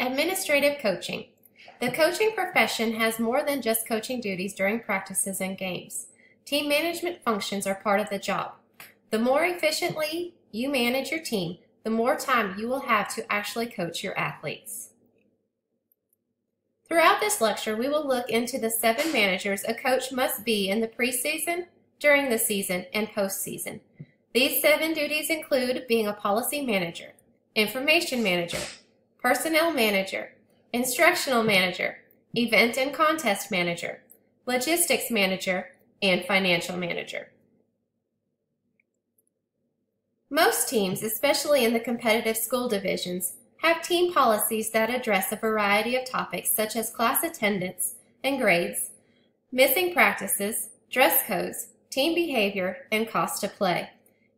Administrative coaching. The coaching profession has more than just coaching duties during practices and games. Team management functions are part of the job. The more efficiently you manage your team, the more time you will have to actually coach your athletes. Throughout this lecture, we will look into the seven managers a coach must be in the preseason, during the season, and postseason. These seven duties include being a policy manager, information manager, personnel manager, instructional manager, event and contest manager, logistics manager, and financial manager. Most teams, especially in the competitive school divisions, have team policies that address a variety of topics such as class attendance and grades, missing practices, dress codes, team behavior, and cost to play.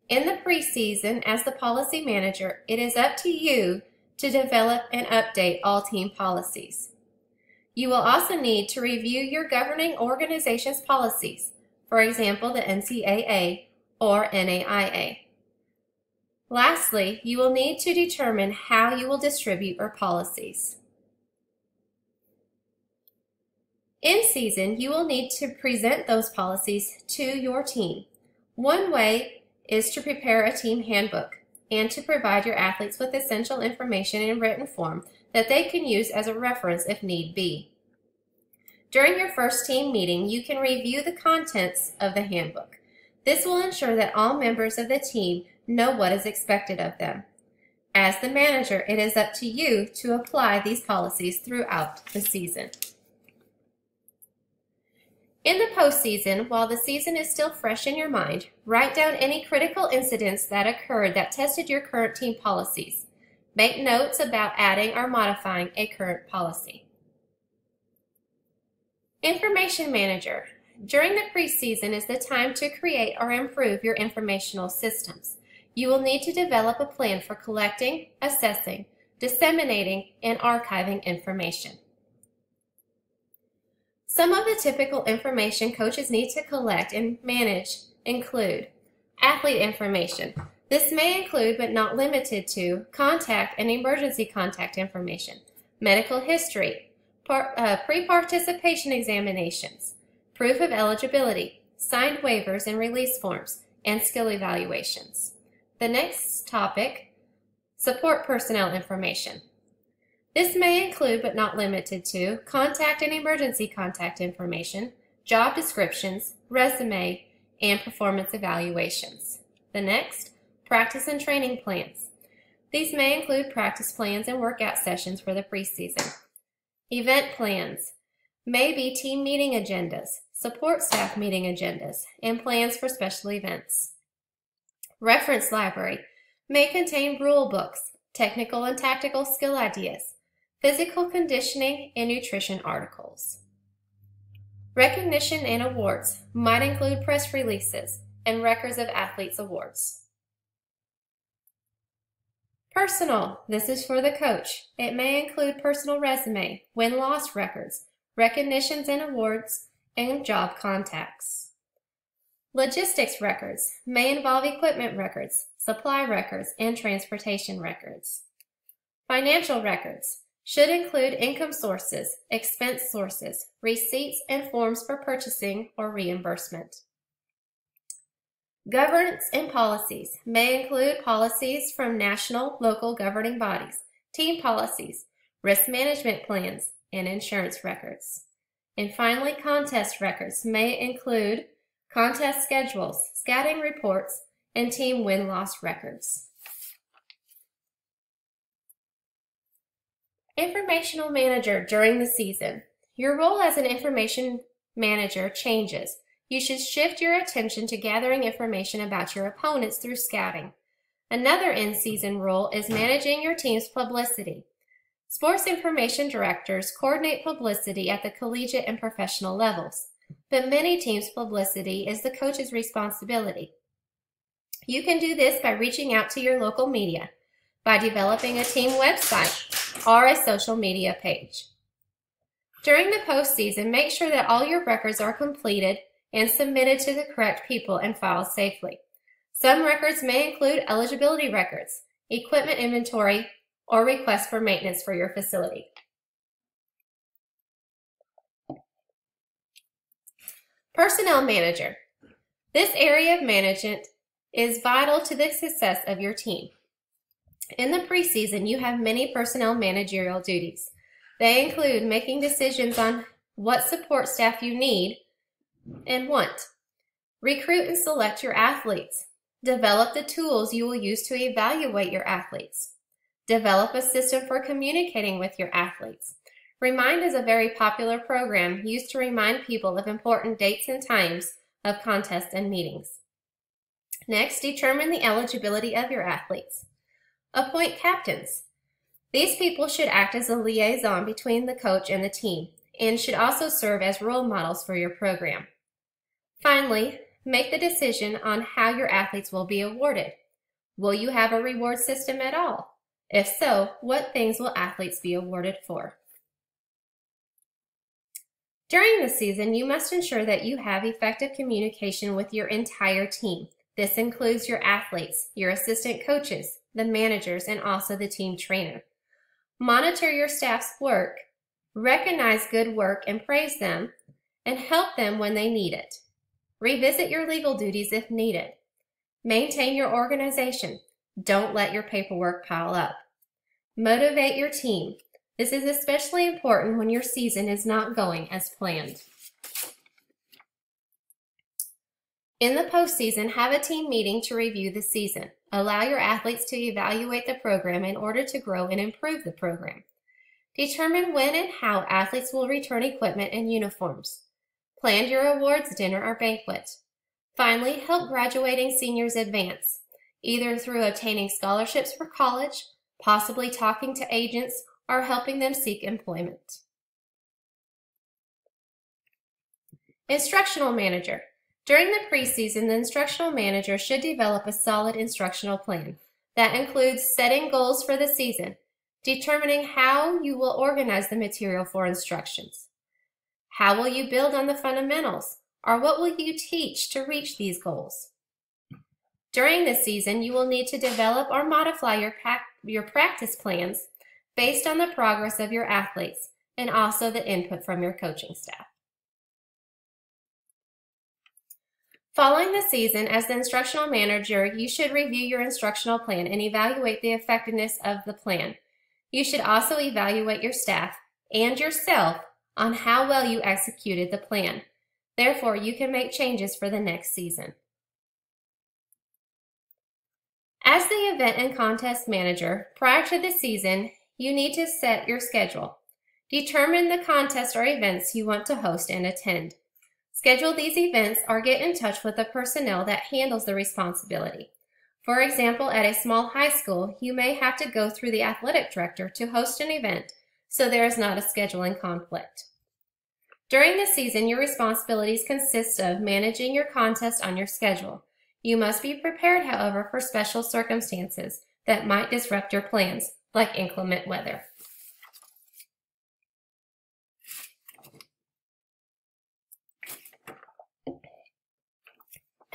In the preseason, as the policy manager, it is up to you to develop and update all team policies. You will also need to review your governing organization's policies, for example, the NCAA or NAIA. Lastly, you will need to determine how you will distribute your policies. In season, you will need to present those policies to your team. One way is to prepare a team handbook and to provide your athletes with essential information in written form that they can use as a reference if need be. During your first team meeting, you can review the contents of the handbook. This will ensure that all members of the team know what is expected of them. As the manager, it is up to you to apply these policies throughout the season. In the postseason, while the season is still fresh in your mind, write down any critical incidents that occurred that tested your current team policies. Make notes about adding or modifying a current policy. Information Manager. During the preseason is the time to create or improve your informational systems. You will need to develop a plan for collecting, assessing, disseminating, and archiving information. Some of the typical information coaches need to collect and manage include athlete information. This may include, but not limited to, contact and emergency contact information, medical history, uh, pre-participation examinations, proof of eligibility, signed waivers and release forms, and skill evaluations. The next topic, support personnel information. This may include, but not limited to, contact and emergency contact information, job descriptions, resume, and performance evaluations. The next, practice and training plans. These may include practice plans and workout sessions for the preseason. Event plans may be team meeting agendas, support staff meeting agendas, and plans for special events. Reference library may contain rule books, technical and tactical skill ideas, physical conditioning, and nutrition articles. Recognition and awards might include press releases and records of athletes' awards. Personal. This is for the coach. It may include personal resume, win-loss records, recognitions and awards, and job contacts. Logistics records may involve equipment records, supply records, and transportation records. Financial records should include income sources, expense sources, receipts, and forms for purchasing or reimbursement. Governance and policies may include policies from national, local governing bodies, team policies, risk management plans, and insurance records. And finally, contest records may include contest schedules, scouting reports, and team win-loss records. Informational Manager during the season. Your role as an information manager changes. You should shift your attention to gathering information about your opponents through scouting. Another in-season role is managing your team's publicity. Sports information directors coordinate publicity at the collegiate and professional levels but many teams' publicity is the coach's responsibility. You can do this by reaching out to your local media, by developing a team website, or a social media page. During the postseason, make sure that all your records are completed and submitted to the correct people and filed safely. Some records may include eligibility records, equipment inventory, or requests for maintenance for your facility. Personnel Manager. This area of management is vital to the success of your team. In the preseason, you have many personnel managerial duties. They include making decisions on what support staff you need and want, recruit and select your athletes, develop the tools you will use to evaluate your athletes, develop a system for communicating with your athletes. Remind is a very popular program used to remind people of important dates and times of contests and meetings. Next, determine the eligibility of your athletes. Appoint captains. These people should act as a liaison between the coach and the team and should also serve as role models for your program. Finally, make the decision on how your athletes will be awarded. Will you have a reward system at all? If so, what things will athletes be awarded for? During the season, you must ensure that you have effective communication with your entire team. This includes your athletes, your assistant coaches, the managers, and also the team trainer. Monitor your staff's work, recognize good work and praise them, and help them when they need it. Revisit your legal duties if needed. Maintain your organization. Don't let your paperwork pile up. Motivate your team. This is especially important when your season is not going as planned. In the postseason, have a team meeting to review the season. Allow your athletes to evaluate the program in order to grow and improve the program. Determine when and how athletes will return equipment and uniforms. Plan your awards dinner or banquet. Finally, help graduating seniors advance, either through obtaining scholarships for college, possibly talking to agents, or helping them seek employment. Instructional Manager during the preseason, the instructional manager should develop a solid instructional plan. That includes setting goals for the season, determining how you will organize the material for instructions. How will you build on the fundamentals, or what will you teach to reach these goals? During the season, you will need to develop or modify your, your practice plans based on the progress of your athletes and also the input from your coaching staff. Following the season, as the instructional manager, you should review your instructional plan and evaluate the effectiveness of the plan. You should also evaluate your staff and yourself on how well you executed the plan. Therefore, you can make changes for the next season. As the event and contest manager, prior to the season, you need to set your schedule. Determine the contest or events you want to host and attend. Schedule these events or get in touch with the personnel that handles the responsibility. For example, at a small high school, you may have to go through the athletic director to host an event, so there is not a scheduling conflict. During the season, your responsibilities consist of managing your contest on your schedule. You must be prepared, however, for special circumstances that might disrupt your plans, like inclement weather.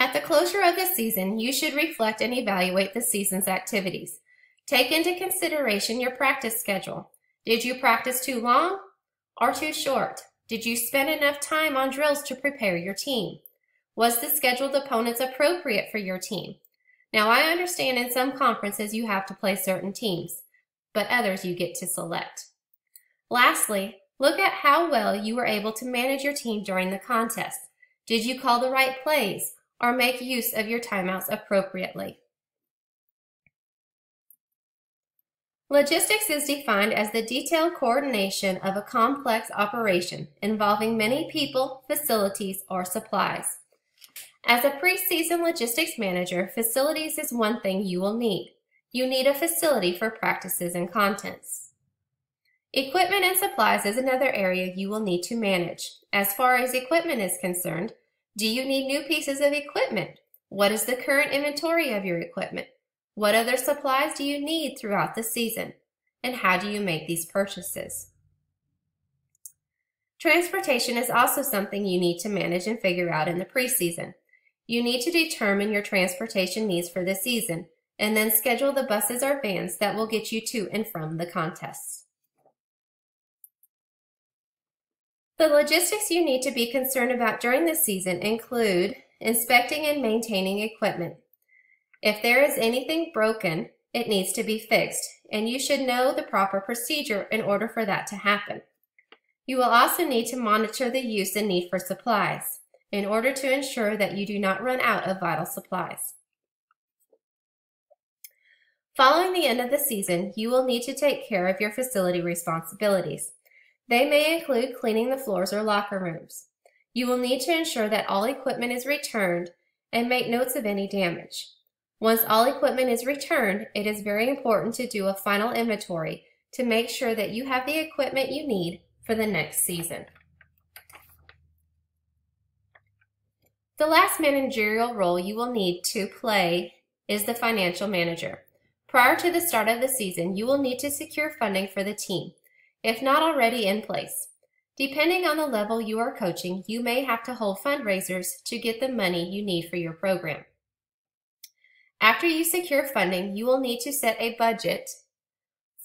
At the closure of the season, you should reflect and evaluate the season's activities. Take into consideration your practice schedule. Did you practice too long or too short? Did you spend enough time on drills to prepare your team? Was the scheduled opponents appropriate for your team? Now, I understand in some conferences you have to play certain teams, but others you get to select. Lastly, look at how well you were able to manage your team during the contest. Did you call the right plays? Or make use of your timeouts appropriately. Logistics is defined as the detailed coordination of a complex operation involving many people, facilities, or supplies. As a preseason logistics manager, facilities is one thing you will need. You need a facility for practices and contents. Equipment and supplies is another area you will need to manage. As far as equipment is concerned, do you need new pieces of equipment? What is the current inventory of your equipment? What other supplies do you need throughout the season? And how do you make these purchases? Transportation is also something you need to manage and figure out in the preseason. You need to determine your transportation needs for the season and then schedule the buses or vans that will get you to and from the contests. The logistics you need to be concerned about during the season include inspecting and maintaining equipment. If there is anything broken, it needs to be fixed, and you should know the proper procedure in order for that to happen. You will also need to monitor the use and need for supplies in order to ensure that you do not run out of vital supplies. Following the end of the season, you will need to take care of your facility responsibilities. They may include cleaning the floors or locker rooms. You will need to ensure that all equipment is returned and make notes of any damage. Once all equipment is returned, it is very important to do a final inventory to make sure that you have the equipment you need for the next season. The last managerial role you will need to play is the financial manager. Prior to the start of the season, you will need to secure funding for the team, if not already in place. Depending on the level you are coaching, you may have to hold fundraisers to get the money you need for your program. After you secure funding, you will need to set a budget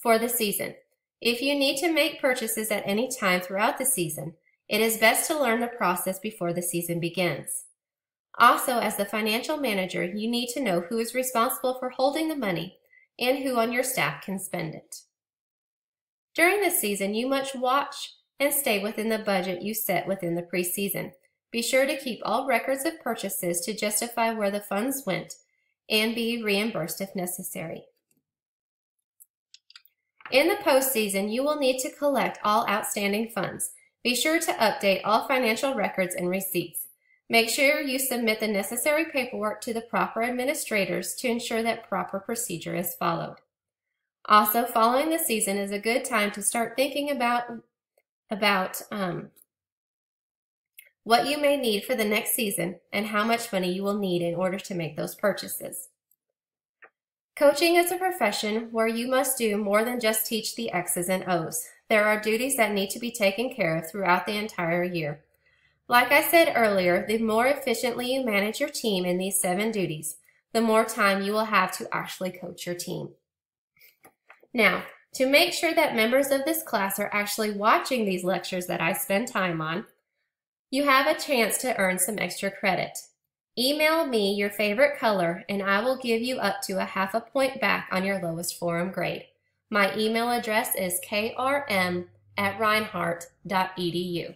for the season. If you need to make purchases at any time throughout the season, it is best to learn the process before the season begins. Also, as the financial manager, you need to know who is responsible for holding the money and who on your staff can spend it. During the season, you must watch and stay within the budget you set within the preseason. Be sure to keep all records of purchases to justify where the funds went and be reimbursed if necessary. In the postseason, you will need to collect all outstanding funds. Be sure to update all financial records and receipts. Make sure you submit the necessary paperwork to the proper administrators to ensure that proper procedure is followed. Also, following the season is a good time to start thinking about, about um, what you may need for the next season and how much money you will need in order to make those purchases. Coaching is a profession where you must do more than just teach the X's and O's. There are duties that need to be taken care of throughout the entire year. Like I said earlier, the more efficiently you manage your team in these seven duties, the more time you will have to actually coach your team. Now, to make sure that members of this class are actually watching these lectures that I spend time on, you have a chance to earn some extra credit. Email me your favorite color and I will give you up to a half a point back on your lowest forum grade. My email address is krm at reinhardt.edu.